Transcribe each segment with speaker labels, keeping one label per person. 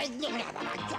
Speaker 1: 哎你们俩打麻将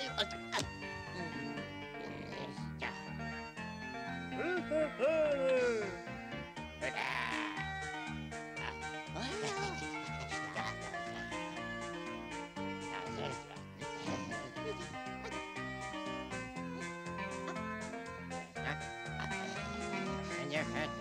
Speaker 1: your head.